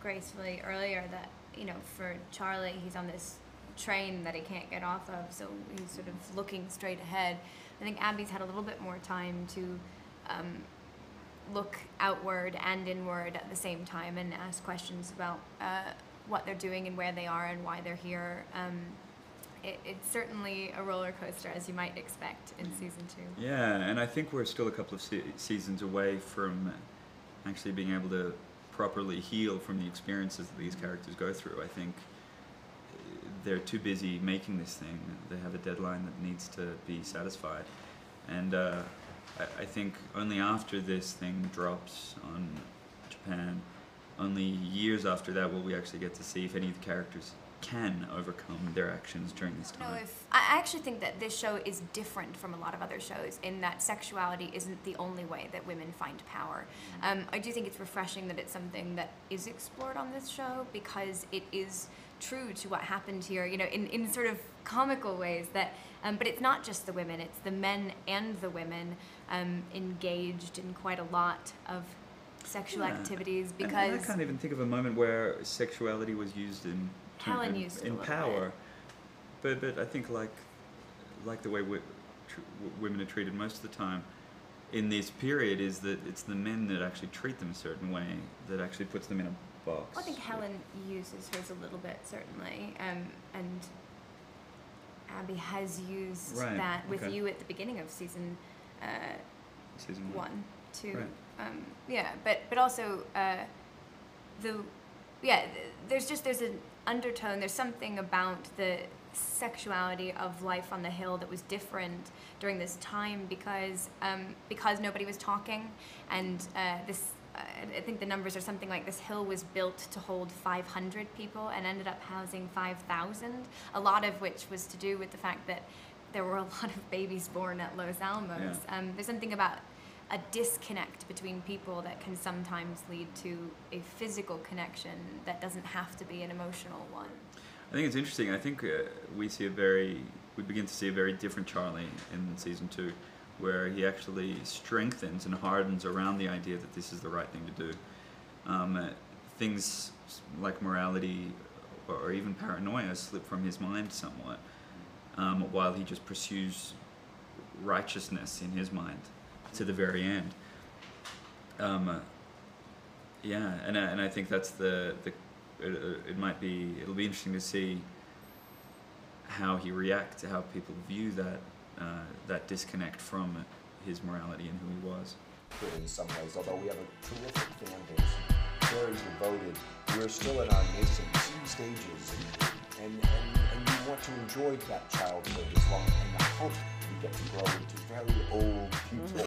gracefully earlier that you know for Charlie he's on this train that he can't get off of, so he's sort of looking straight ahead. I think Abby's had a little bit more time to um, look outward and inward at the same time and ask questions about uh, what they're doing and where they are and why they're here. Um, it, it's certainly a roller coaster, as you might expect in season two. Yeah, and I think we're still a couple of se- seasons away from actually being able to properly heal from the experiences that these characters go through. I think they're too busy making this thing. They have a deadline that needs to be satisfied. And uh, I, I think only after this thing drops on Japan, only years after that will we actually get to see if any of the characters can overcome their actions during this time. if I I actually think that this show is different from a lot of other shows in that sexuality isn't the only way that women find power. Um, I do think it's refreshing that it's something that is explored on this show because it is true to what happened here. You know, in, in sort of comical ways that. Um, but it's not just the women; it's the men and the women um, engaged in quite a lot of sexual Yeah. activities because and I can't even think of a moment where sexuality was used in Helen in, used in power. But but I think like like the way women are treated most of the time in this period is that it's the men that actually treat them a certain way that actually puts them in a box. I think Helen uses hers a little bit, certainly, um, and Abby has used Right, that with okay. you at the beginning of season uh, Season one, two. Right. Um, yeah, but but also uh, the yeah, there's just there's an undertone. There's something about the sexuality of life on the hill that was different during this time because um, because nobody was talking, and uh, this. Uh, I think the numbers are something like this hill was built to hold 500 people and ended up housing 5,000. A lot of which was to do with the fact that there were a lot of babies born at Los Alamos. Yeah. Um, there's something about a disconnect between people that can sometimes lead to a physical connection that doesn't have to be an emotional one. I think it's interesting. I think uh, we see a very, we begin to see a very different Charlie in season two, where he actually strengthens and hardens around the idea that this is the right thing to do. Um, uh, things like morality or, even paranoia slip from his mind somewhat, um, while he just pursues righteousness in his mind to the very end. Um, uh, yeah, and I, and I think that's the the it, uh, it might be it'll be interesting to see how he reacts, to how people view that uh, that disconnect from his morality and who he was. in some ways, although we have a terrific fan base, very devoted. We're still in our nascent stages, and, and, and you want to enjoy that childhood as long and I hope you get to grow into very old people.